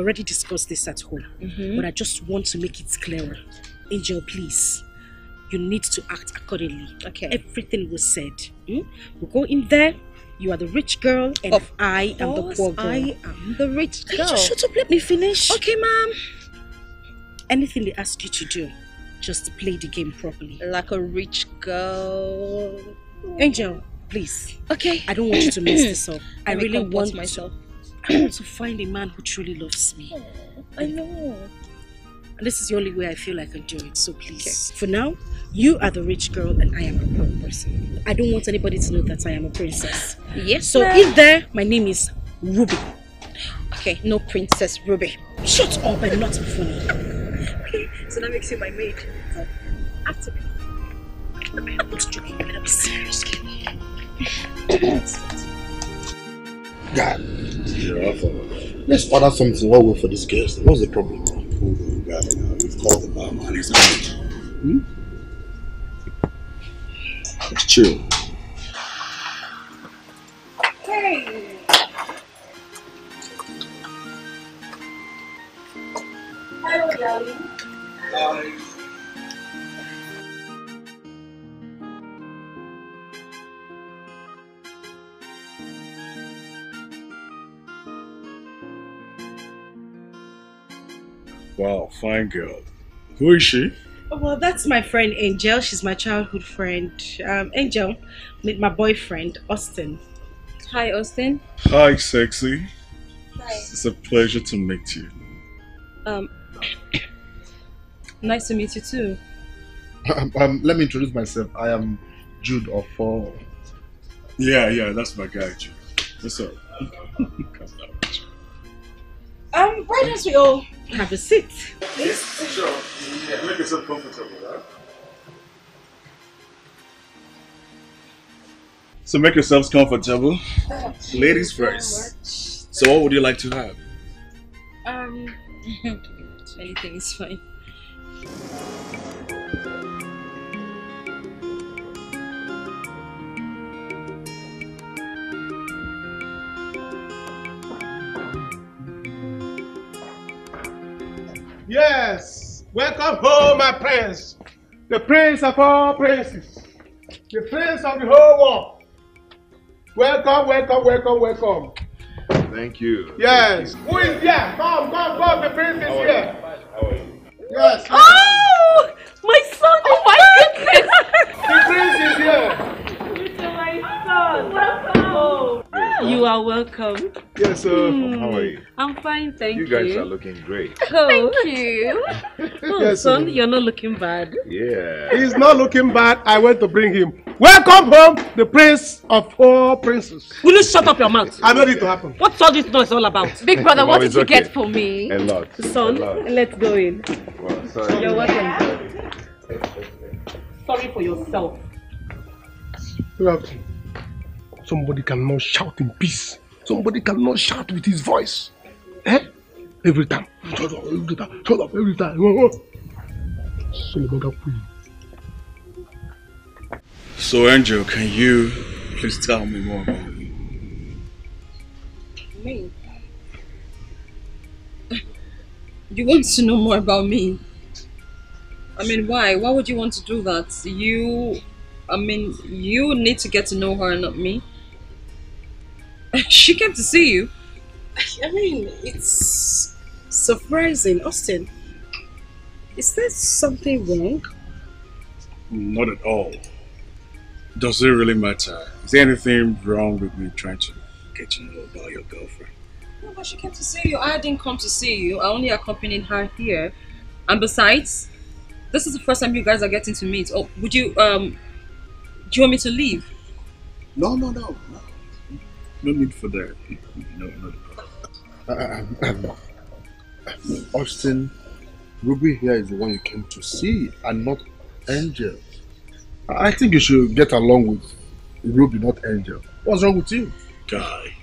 we already discussed this at home, Mhm. but I just want to make it clearer. Angel, please, you need to act accordingly. Okay. Everything was said. hmm? We go in there. You are the rich girl, and Of I am the poor girl. I am the rich Can you girl. shut up? Let me finish. Okay, ma'am. Anything they ask you to do, just play the game properly. Like a rich girl. Angel, please. Okay. I don't want you to mess this up. I really want myself. Want to find a man who truly loves me. Oh, I know. And this is the only way I feel I can do it. So please, for now, you are the rich girl and I am the poor person. I don't want anybody to know that I am a princess. Yes, So ma'am. in there, my name is Ruby. Okay, no Princess Ruby. Shut up and not be funny. So that makes you my maid. After me. I'm not joking, I'm serious. God. Yeah, I thought. Let's order something while we wait for this guest. What's the problem? Hold on, guy. Now you've called the barman. He's coming. Let's chill. Fine girl. Who is she? Oh, Well, that's my friend Angel. She's my childhood friend. Um, Angel, meet my boyfriend Austin. Hi, Austin. Hi, sexy. Hi. It's a pleasure to meet you. Um, nice to meet you too. Um, um, let me introduce myself. I am Jude of Four. Yeah, yeah, that's my guy, Jude. What's up? Um, why don't we all have a seat? Yes, sure. Yeah, make yourself comfortable, huh? So make yourselves comfortable. Ladies first. So what would you like to have? Um, anything is fine. Yes, welcome home, my prince. The prince of all princes. The prince of the whole world. Welcome, welcome, welcome, welcome. Thank you. Yes. Who is here? Come, come, come. The prince is here. Yes. Oh, my son! Oh my goodness! The prince is here. my son, welcome home. You are welcome. Yes, sir. Hmm. How are you? I'm fine, thank You you. guys are looking great. Oh. Thank you. Oh, Yes, son, sir. you're not looking bad. Yeah. He's not looking bad. I went to bring him. Welcome home, the prince of all princes. Will you shut up your mouth? I know it to happen. What's all this noise all about? Big brother, what did you okay. get for me? A lot. Son, A lot. let's go in. Well, sorry. You're welcome. Sorry for yourself. Look, somebody cannot shout in peace. Somebody cannot shout with his voice. Eh? Every time. Shut up, every time. Shut up, every time. Son of a queen. So Angel, can you please tell me more about me? Me? You want to know more about me? I mean, why? Why would you want to do that? You, I mean, you need to get to know her, not me. she came to see you. I mean, it's surprising. Austin, is there something wrong? Not at all. Does it really matter? Is there anything wrong with me trying to get to know about your girlfriend? No, but she came to see you. I didn't come to see you. I only accompanied her here. And besides, this is the first time you guys are getting to meet. Oh, would you um? Do you want me to leave? No, no, no, no. No need for that. No, no. Um, um, Austin, Ruby here is the one you came to see and not Angel. I I think you should get along with Ruby, not Angel. What's wrong with you? Guy,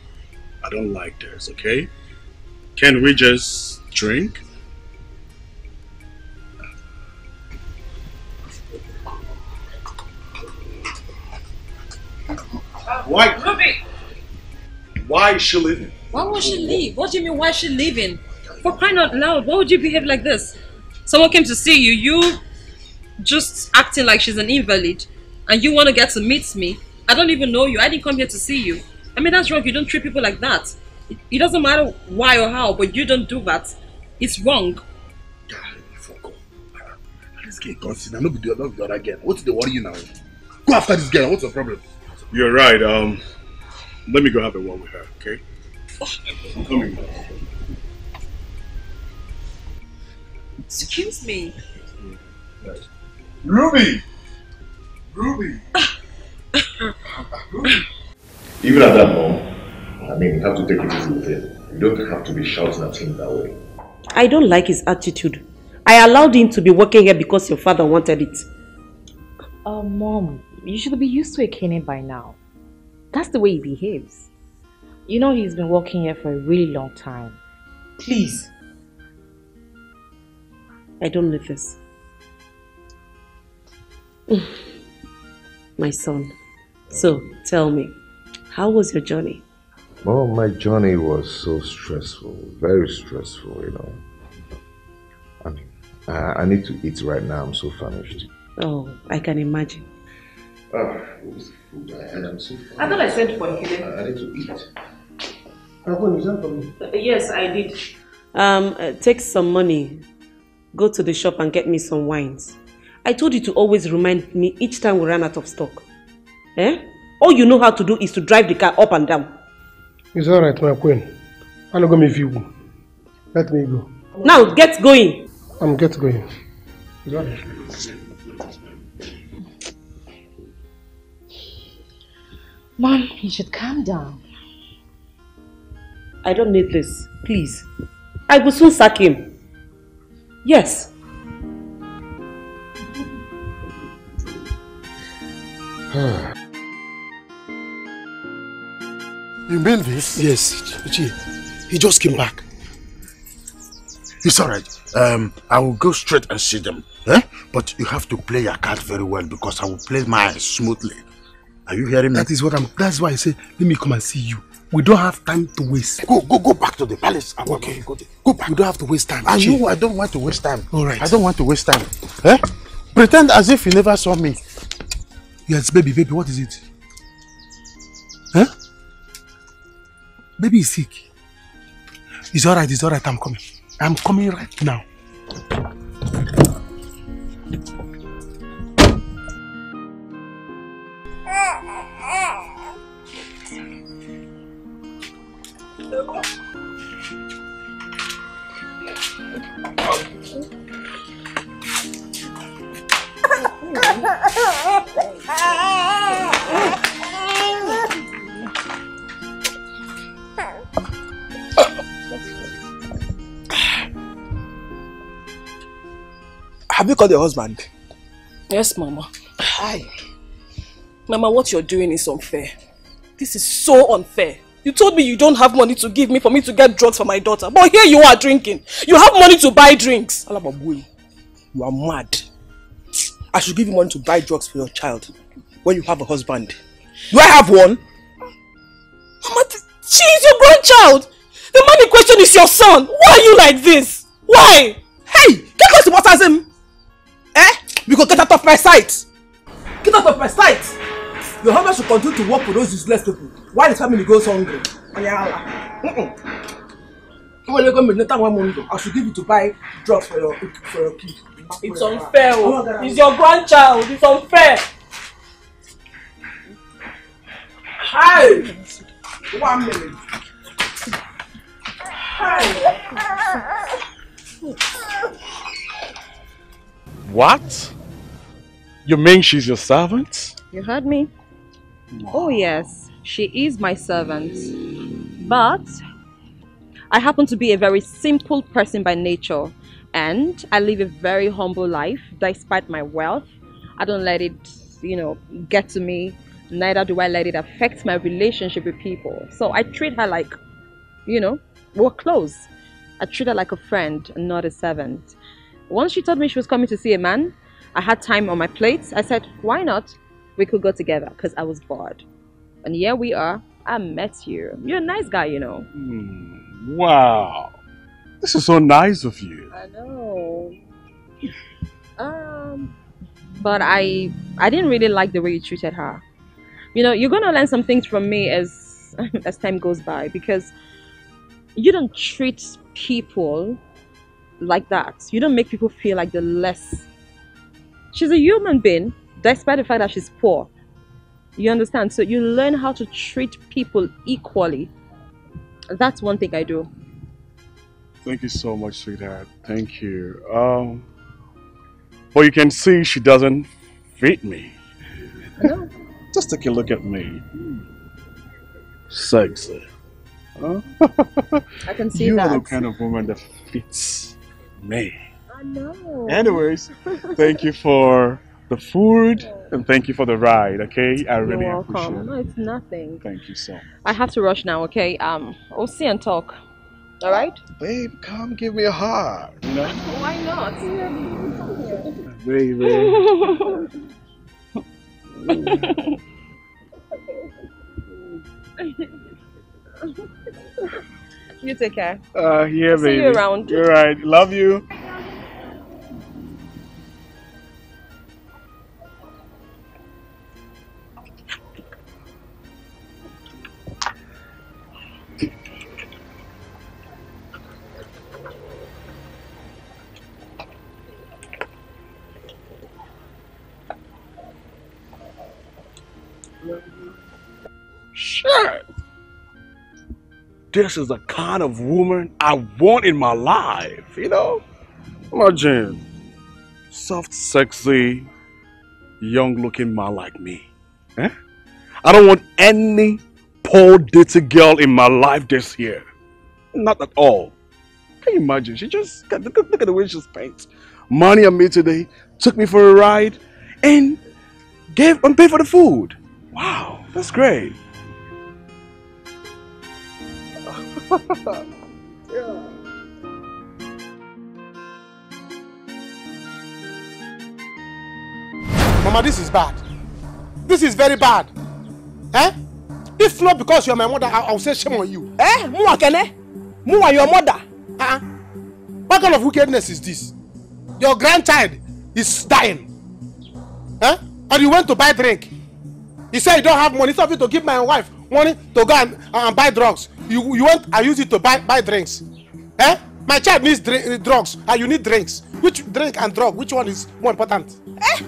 I don't like this, okay? Can we just drink? Why? Ruby, Why is she leaving? why would she leave? What do you mean? Why is she leaving? For crying out loud, why would you behave like this? Someone came to see you, you just acting like she's an invalid, and you want to get to meet me. I don't even know you. I didn't come here to see you. I mean, that's wrong. You don't treat people like that. It, it doesn't matter why or how, but you don't do that. It's wrong. God, fuck off. This girl consider no be the no be the other girl. What's the worry now? Go after this girl. What's the problem? You're right. Um, let me go have a word with her, okay? I'm coming. Excuse me. Ruby! Ruby! Even at that moment, I mean, you have to take it easy with him. You don't have to be shouting at him that way. I don't like his attitude. I allowed him to be working here because your father wanted it. Uh, Mom, you should be used to a cane by now. That's the way he behaves. You know he's been working here for a really long time. Please. I don't need this. My son. So, tell me, how was your journey? Oh, my journey was so stressful, very stressful, you know. I mean, I, I need to eat right now. I'm so famished. Oh, I can imagine. Ah, where's food? I, I'm so famished. I thought I sent for I, Nkele. I need to eat. Uncle, is that for me? Yes, I did. Um, uh, take some money. Go to the shop and get me some wines. I told you to always remind me each time we run out of stock. Eh? All you know how to do is to drive the car up and down. It's alright, my queen. I'm not going to you. Let me go. Now get going. I'm get going. It's alright. Mom, you should calm down. I don't need this. Please. I will soon sack him. Yes. You mean this? Yes, Ichie. He just came back. It's alright. Um, I will go straight and see them. Eh? But you have to play your card very well because I will play mine smoothly. Are you hearing me? That is what I'm. That's why I say, let me come and see you. We don't have time to waste. Go, go, go back to the palace. I want Okay. Go, go back. We don't have to waste time. I know I don't want to waste time. All right. I don't want to waste time. Eh? Pretend as if you never saw me. Yes, baby, baby, what is it? Huh? Baby is sick. It's alright, it's alright, I'm coming. I'm coming right now. Have you called your husband? Yes, Mama. Hi. Mama, what you're doing is unfair. This is so unfair. You told me you don't have money to give me for me to get drugs for my daughter. But here you are drinking. You have money to buy drinks. Alababoy, you are mad. I should give you money to buy drugs for your child when you have a husband. Do I have one? Mama, she is your grandchild. The man in question is your son. Why are you like this? Why? Hey, get close to what has him. Eh? Go get out of my sight. Get out of my sight. Your husband should continue to work for those useless people while his family goes hungry. I should give you to buy drugs for your for your kid. It's unfair. oh. It's your grandchild. It's unfair. Hi. One minute. What? You mean she's your servant? You heard me? Oh, yes, she is my servant. But I happen to be a very simple person by nature, and I live a very humble life despite my wealth. I don't let it, you know, get to me, neither do I let it affect my relationship with people. So I treat her like, you know, we're close. I treat her like a friend and not a servant. Once she told me she was coming to see a man, I had time on my plate. I said, why not? We could go together because I was bored. And here we are. I met you. You're a nice guy, you know. Hmm, wow. This is so nice of you. I know. Um, but I I didn't really like the way you treated her. You know, you're gonna learn some things from me as as time goes by because you don't treat people like that. You don't make people feel like they're less. She's a human being, despite the fact that she's poor. You understand? So you learn how to treat people equally. That's one thing I do. Thank you so much, sweetheart. Thank you. Um, but you can see she doesn't fit me. Just take a look at me. Sexy. Huh? I can see you that. are the kind of woman that fits me. I know. Anyways, thank you for the food and thank you for the ride, okay? I really You're appreciate welcome. it. No, it's nothing. Thank you so much. I have to rush now, okay? Um, we'll see and talk. All right? Babe, come give me a hug. You know? Why not? Baby. you take care. Uh, yeah, See baby. you around. You're. Love you. Shit. This is the kind of woman I want in my life, you know? Imagine soft, sexy, young looking man like me. Eh? I don't want any poor, dirty girl in my life this year. Not at all. Can you imagine? She just, look, look at the way she spent money on me today, took me for a ride, and gave and paid for the food. Wow, that's great. Mama, this is bad. This is very bad. Eh? If not because you're my mother, I- I'll say shame on you. Eh? Mwa kene? Mwa your mother? Uh-uh. What kind of wickedness is this? Your grandchild is dying. Eh? And you went to buy drink. You say you don't have money. Instead of you to give my wife money to go and, and buy drugs, you, you went and use it to buy, buy drinks. Eh? My child needs drink, drugs and you need drinks. Which drink and drug, which one is more important? Eh?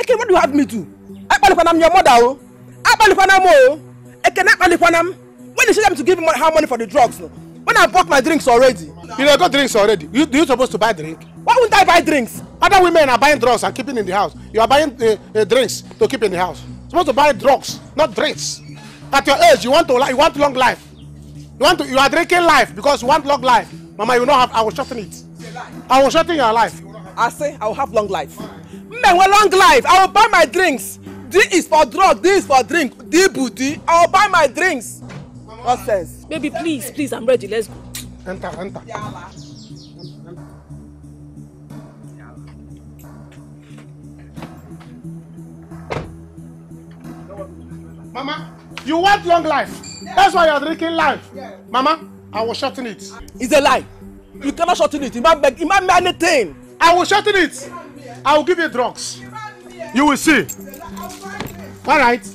Eke, what do you have me do? Akpalikwana m your mother o. Akpalikwana m o. Eke, akpalikwana m. When you say them to give me her money for the drugs no? When I bought my drinks already. You know, got drinks already. You, you supposed to buy drink? Why wouldn't I buy drinks? Other women are buying drugs and keeping in the house. You are buying uh, uh, drinks to keep in the house. supposed to buy drugs, not drinks. At your age, you want to you want long life. You want to you are drinking life because you want long life. Mama, you will not have. I will shorten it. I will shorten your life. I say I will have long life. Men with long life. I will buy my drinks. D is for drug, D is for drink. D booty. I will buy my drinks. Nonsense. Baby, please, please, I'm ready. Let's go. Enter, enter. Mama, you want long life. That's why you are drinking life. Mama, I will shorten it. It's a lie. You cannot shorten it. It might beg, it might mean anything. I will shorten it. I will give you drugs. You will see. All right.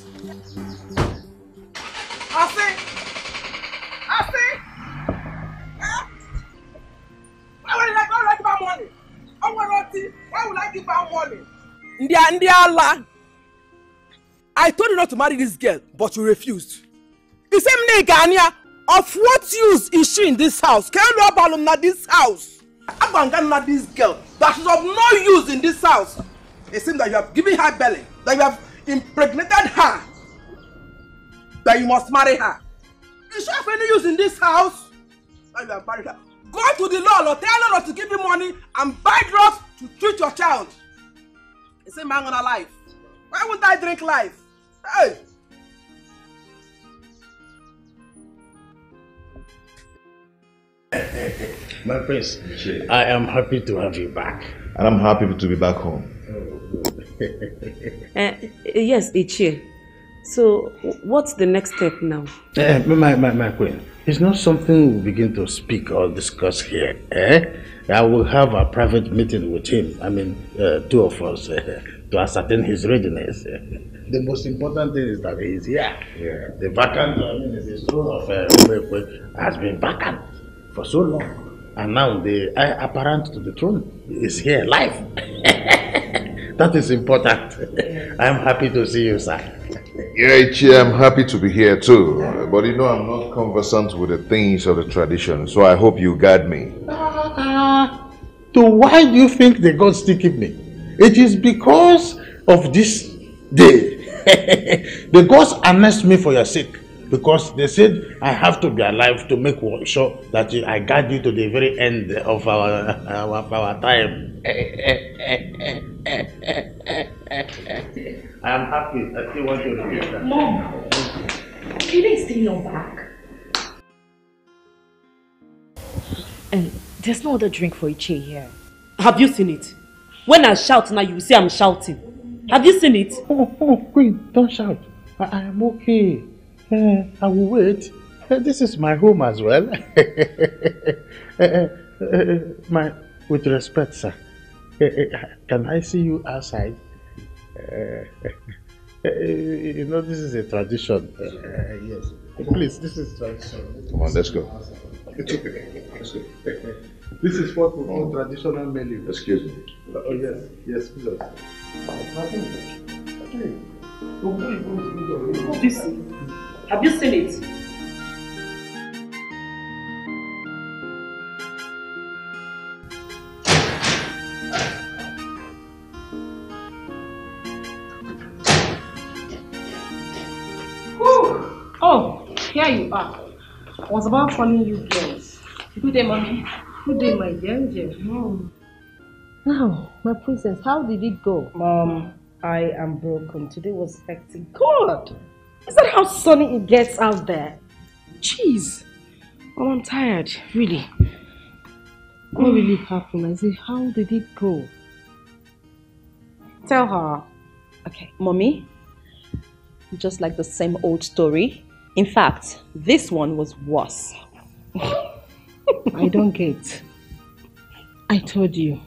I say. I say. Why would I, I give her money? I want to Why would I give her money? Ndị a- ndị ala. I told you not to marry this girl, but you refused. The same name Gania. Of what use is she in this house? Can you about na this house? Abanga na this girl that is of no use in this house. It seems that you have given her belly, that you have impregnated her, that you must marry her. Is she of any use in this house? That you have married her. Go to the law or tell her to give you money and buy drugs to treat your child. It's a man on a life. Why wouldn't I drink life? Hey! My prince, I am happy to have you back. And I'm happy to be back home. Uh, yes, Ichie. So, what's the next step now? Uh, my, my, my queen, it's not something we begin to speak or discuss here. Eh? I will have a private meeting with him. I mean, uh, two of us, uh, to ascertain his readiness. The most important thing is that he is here. Yeah. The vacant, I mean, the throne of uh, has been vacant for so long. And now the uh, apparent to the throne is here live. that is important. I am happy to see you, sir. Yeah, I'm happy to be here too. But you know, I'm not conversant with the things of the tradition, so I hope you guide me. Uh, to why do you think the gods still keep me? It is because of this day. the gods announced me for your sake because they said I have to be alive to make sure that I guide you to the very end of our, of our time. I am happy. I still want you to hear that. Mom, can I stay long back? And there's no other drink for Ichi here. Have you seen it? When I shout now, you say I'm shouting. Have you seen it? Oh, oh, Queen, don't shout. I, I am okay. Uh, I will wait. Uh, this is my home as well. uh, my, with respect, sir. can I see you outside? you know, this is a tradition. yes. Please, this is tradition. Come on, let's go. Okay. Let's go. This is what we call traditional menu. Excuse me. Oh, yes. Yes, please. Have you seen? Have you seen it? Oh, here you are. I was about calling you girls. Good day, mommy. Good day, my dear angel. Hmm. Now, my princess, how did it go? Mom, I am broken. Today was hectic. God! Is that how sunny it gets out there? Jeez. Oh, I'm tired. Really. What really happened? I say, how did it go? Tell her. Okay, mommy. Just like the same old story. In fact, this one was worse. I don't get. I told you.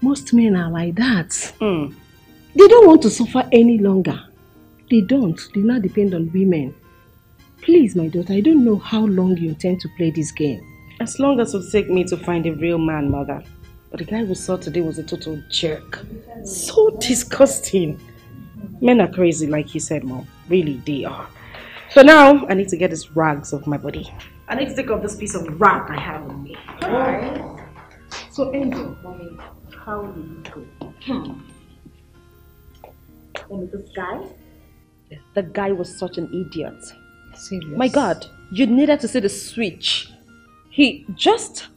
Most men are like that. Hmm. They don't want to suffer any longer. They don't. They now depend on women. Please, my daughter, I don't know how long you intend to play this game. As long as it will take me to find a real man, mother. But the guy we saw today was a total jerk. So disgusting. Men are crazy, like you said, mom. Really, they are. So now, I need to get these rags off my body. I need to take off this piece of rag I have on me. Alright. So, Angel, mommy, how did it go? Hmm. And this guy? The guy was such an idiot. Serious? My God, you needed to see the switch. He just...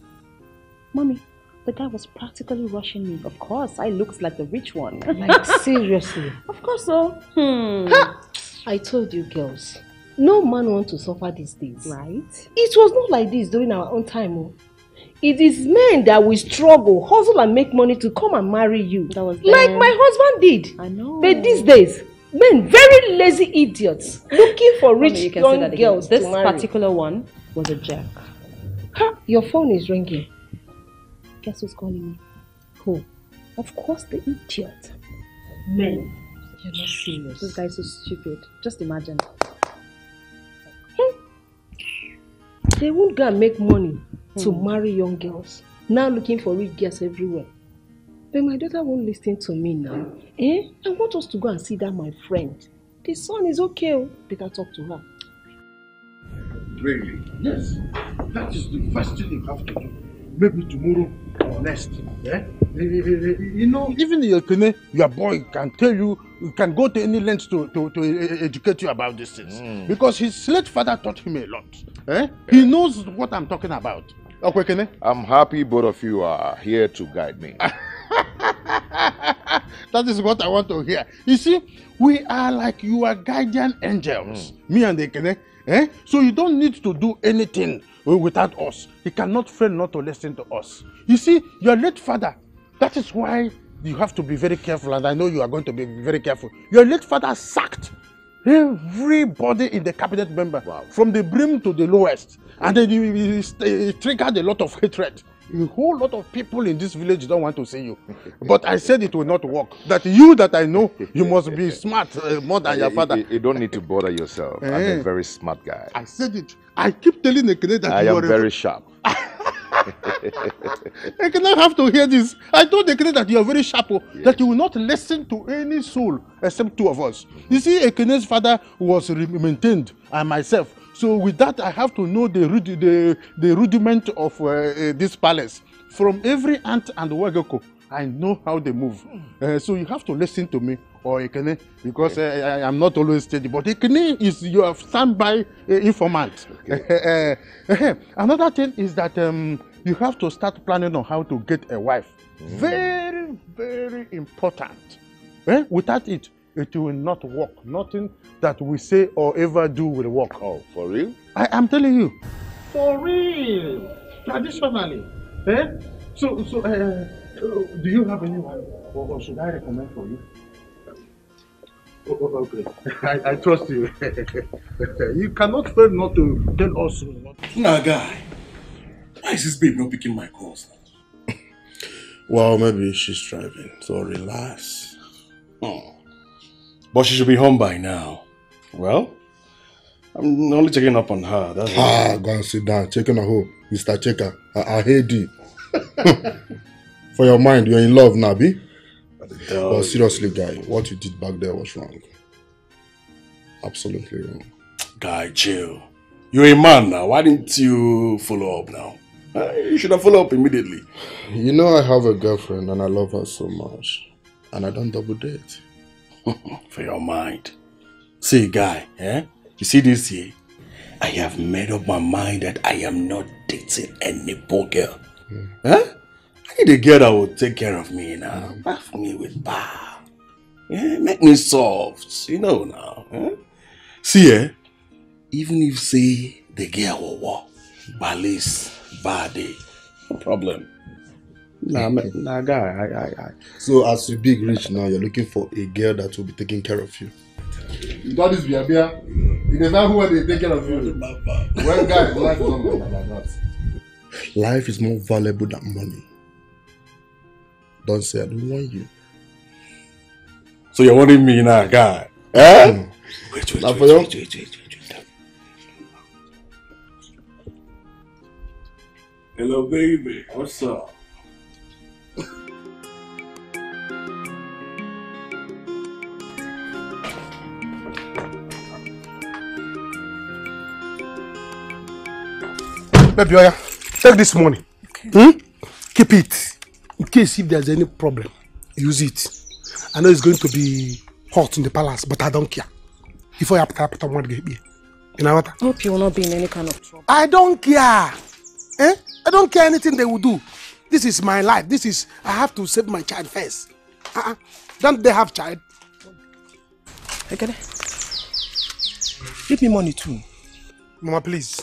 Mommy, the guy was practically rushing me. Of course, I looked like the rich one. Like, seriously? Of course so. Hmm. I told you girls, no man want to suffer these days. Right? It was not like this during our own time. Oh. It is men that will struggle, hustle and make money to come and marry you. That was like my husband did. I know. But these days, men very lazy idiots looking for rich Mommy, you can young that girls This to particular one was a jerk. Ha, your phone is ringing. Guess who's calling me? Who? Of course, the idiot. Men. You're not serious. This guy's so stupid. Just imagine. They won't go and make money to Hmm. marry young girls. Now looking for rich girls everywhere. But my daughter won't listen to me now. Eh? I want us to go and see that my friend. The son is okay. oh. Better talk to her. Really? Yes. That is the first thing you have to do. Maybe tomorrow or next. Yeah? You know, even your Kene, your boy can tell you, can go to any lengths to, to, to educate you about these things. Because his late father taught him a lot. Eh? He knows what I'm talking about. Okay, Kene? I'm happy both of you are here to guide me. That is what I want to hear. You see, we are like your guardian angels, me and Ekene. Eh? So you don't need to do anything without us. He cannot fail not to listen to us. You see, your late father, that is why you have to be very careful, and I know you are going to be very careful. Your late father sacked Everybody in the cabinet member, from the brim to the lowest. And then you, you, you triggered a lot of hatred. A whole lot of people in this village don't want to see you. But I said it will not work. That you that I know, you must be smart uh, more than your You- father. You, you don't need to bother yourself. I'm Eh. a very smart guy. I said it. I keep telling Ekene that I you am are a- very sharp. Ekene have to hear this. I told Ekene that you are very sharp, oh, that you will not listen to any soul except two of us. You see, Ekene's father was maintained, and myself. So with that, I have to know the rudi- the, the rudiment of uh, uh, this palace. From every ant and wagoko, I know how they move. Uh, so you have to listen to me or Ekene because uh, I, am not always steady. But Ekene is your standby uh, informant. Uh, uh, another thing is that um, you have to start planning on how to get a wife. Very, very important. Eh? Without it, it will not work. Nothing that we say or ever do will work. Oh, for real? I am telling you. For real. Traditionally. Eh? So, so uh, do you have anyone? Or, or should I recommend for you? Oh, oh, okay. I, I trust you. you cannot fail not to tell us. Not Nah, guy. Why is this babe not picking my calls now? Well, maybe she's driving, so relax. Hmm. But she should be home by now. Well, I'm only checking up on her. That's Ah, go and sit down. Checking a hole. Mr. Checker. I, I hate you. For your mind, you're in love, Nabi. Dog. But seriously, guy, what you did back there was wrong. Absolutely wrong. Guy, chill. You're a man now. Why didn't you follow up now? Uh, you should have followed up immediately. You know I have a girlfriend and I love her so much. And I don't double date. For your mind. See, guy, eh? You see this here? I have made up my mind that I am not dating any poor girl. Huh? I need a girl that will take care of me now. Bath me with bar. Yeah, make me soft. You know now. eh? See, eh? Even if say the girl will walk, but at least body, no problem. Nah, man, nah, guy, I, I, I. So as you big rich now, you're looking for a girl that will be taking care of you. That is Bia Bia. You never who they take care of you. Well, guys, life is not like that. Life is more valuable than money. Don't say I don't want you. So you're wanting me now, guy? Eh? Hmm. Wait, wait, wait, wait, wait, wait, wait, wait. Hello, baby. What's up? Baby, Oya, take this money. Okay. Hmm? Keep it. In case if there's any problem, use it. I know it's going to be hot in the palace, but I don't care. If I have to put on one get me. You know what? Hope you will not be in any kind of trouble. I don't care. Eh? I don't care anything they will do. This is my life. This is I have to save my child first. Uh-uh. Don't they have child? Ekene, give me money too. Mama, please.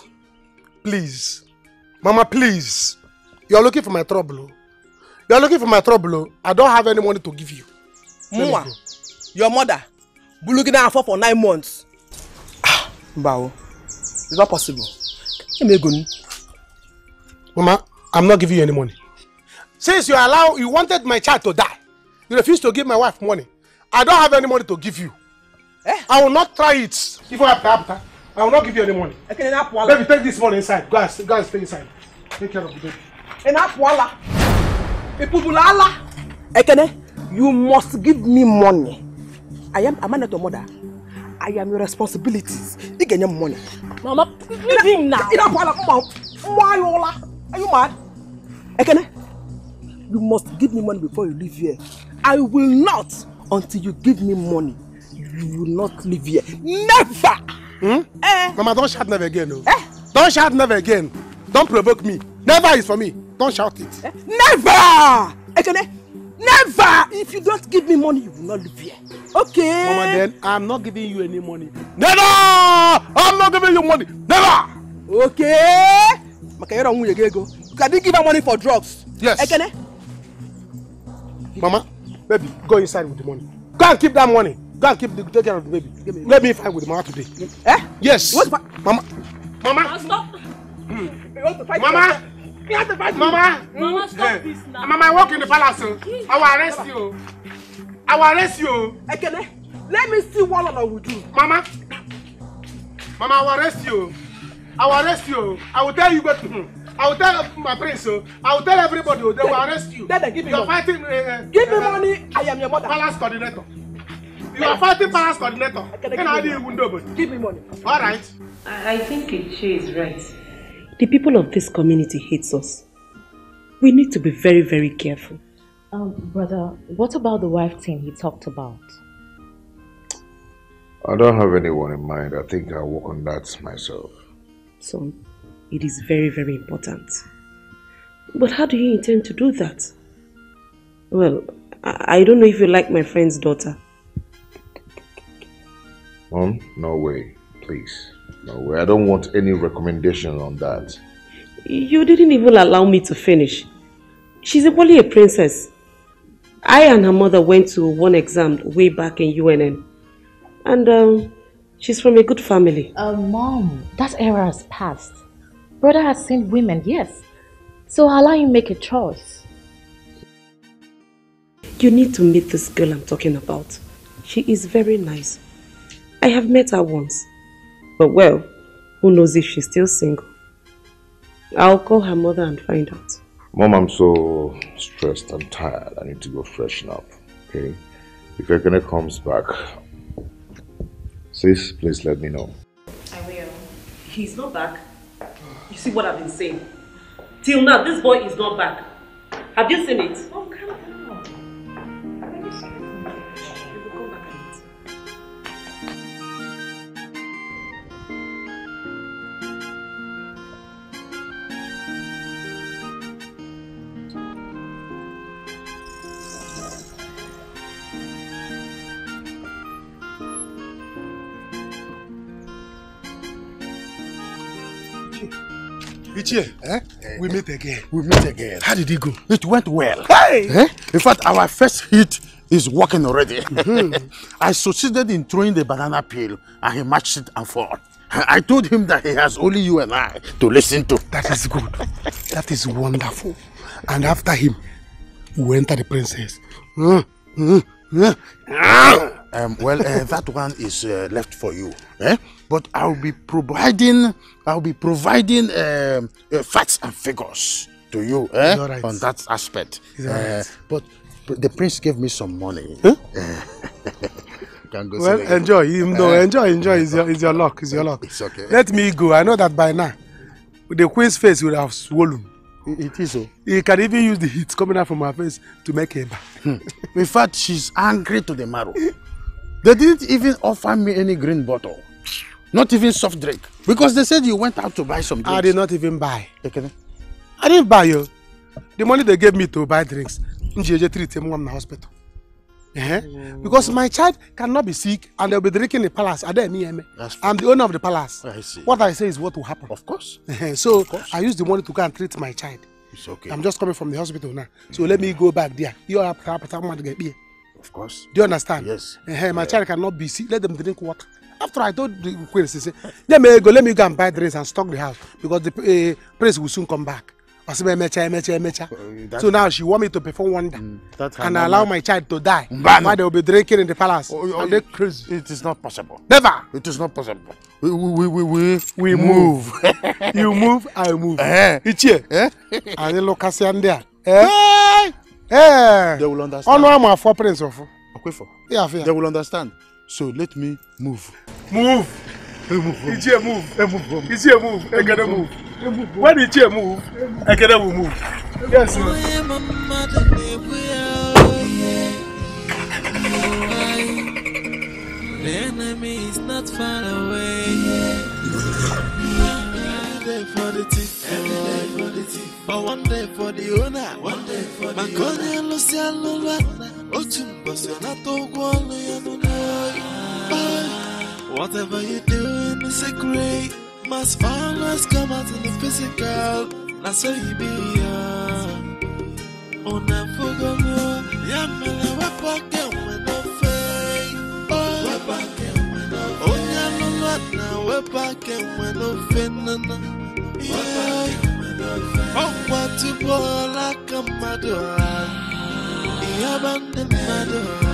Please. Mama, please. You're looking for my trouble. oh. You're looking for my trouble. oh. I don't have any money to give you. Mwa, your mother, bulugina afọ for nine months. Ah, Mbawo, it's not possible. Eme ego ni. Mama, I'm not giving you any money. Since you allow, you wanted my child to die, you refuse to give my wife money. I don't have any money to give you. Eh? I will not try it. If I have capital, I will not give you any money. Ala. Baby, take this money inside. Go and, go and stay inside. Take care of the baby. Ị na-apụ ala. Ịpụbula ala. Ekene, you must give me money. I am, am I not your mother? I am your responsibilities. Ị ga-enye m money. Mama, leave him now. Ị na-apụ ala mma mma ya ụla. Are you mad? Ekene, you must give me money before you leave here. I will not until you give me money. You will not leave here. Never! Hmm? Eh? Mama, don't shout never again. No. Don't shout never again. Don't provoke me. Never is for me. Don't shout it. Never! Ekene, never! If you don't give me money, you will not live here. Okay? Mama, then I'm not giving you any money. Never! I'm not giving you money. Never! Okay? Maka yọrọ nwunye gị ego. Can you give her money for drugs? Yes. Ekene? Mama, baby, go inside with the money. Go and keep that money. Go and keep the, take care of the baby. Let me fight with mama today. Eh? Yes. What? Mama. Mama. Stop. You want to fight? Mama. You have to fight. Mama. Mama, stop this now. Mama, I walk in the palace. oh. I will arrest you. I will arrest you. Ekene, let me see what I will do. Mama. Mama, I will arrest you. I will arrest you. I will tell you what. I will tell my prince. oh. I will tell everybody. oh, They will arrest you. Dada, give me You are money. fighting. Uh, Give me money. I am your mother. Palace coordinator. You are fighting palace coordinator. Can I give do you you window? Give me money. All right. I I think she is right. The people of this community hates us. We need to be very, very careful. Um, brother, what about the wife thing he talked about? I don't have anyone in mind. I think I'll work on that myself. So, it is very, very important. But how do you intend to do that? Well, I, I don't know if you like my friend's daughter. Mom, no way. Please. No way. I don't want any recommendation on that. You didn't even allow me to finish. She's equally a princess. I and her mother went to one exam way back in UNN. And um, she's from a good family. Uh, mom, that era has passed. Brother has seen women, yes. So I'll allow him make a choice. You need to meet this girl I'm talking about. She is very nice. I have met her once. But well, who knows if she's still single. I'll call her mother and find out. Mom, I'm so stressed and tired. I need to go freshen up. Okay? If Ekene comes back, sis, please let me know. I will. He's not back. You see what I've been saying? Till now, this boy is not back. Have you seen it? Oh, calm down. Are you stressing? You will come back and eat. Ichie, eh? We meet again. We meet again. How did it go? It went well. Hey! Eh? In fact, our first hit is working already. Mm-hmm. I succeeded in throwing the banana peel and he matched it and fall. I told him that he has only you and I to listen to. That is good. That is wonderful. And after him, we enter the princess. Mm, mm, mm. Ah! Um, well, uh, that one is uh, left for you. Eh? But I'll be providing, I'll be providing um, uh, facts and figures to you eh? Right. on that aspect. Right. but the prince gave me some money. Uh, can go Well, enjoy. You know, Eh? enjoy, enjoy. It's your, it's your luck. It's your luck. It's okay. Let me go. I know that by now, the queen's face will have swollen. It is so. You can even use the heat coming out from her face to make her back. In fact, she's angry to the marrow. They didn't even offer me any green bottle. Not even soft drink. Because they said you went out to buy some drinks. I did not even buy. Ekene. I didn't buy you. The money they gave me to buy drinks, Njeje treat him in the hospital. Eh? Because my child cannot be sick and they'll be drinking in the palace. Are me? me? I'm the owner of the palace. I see. What I say is what will happen. Of course. Eh, so I use the money to go and treat my child. It's okay. I'm just coming from the hospital now. So let me go back there. You have Of course. Do you understand? Yes. Eh, my child cannot be sick. Let them drink water. After I told the queen, she said, let me go, let me go and buy drinks and stock the house because the uh, prince will soon come back. I said, "Emecha, emecha, emecha." that- So now she want me to perform wonder her and allow my child to die Mbano. while they will be drinking in the palace. Oh, oh, and they crazy. It is not possible. Never. It is not possible. We we we we, We move. you move, I move. Eh. Ichie. Eh? Anyị lụkasịa ndị a. Eh? Eh. They will understand. Ọnụ ama afọ prince afọ ya. They will understand. So let me move. Move. Ichie move. Ichie move. Ekene move. When Ichie move, Ekene will move. Yes. sir. The enemy is not far away. Every day for the thief, every day for for one day for the owner one day for the Whatever you do in the secret must finally come out in the physical. That's so you be here. Oh, now for go, I back and went no fake. Oh, went back and no fake. Oh, yeah, back and no fake ihe ọba ndị mmadụ ha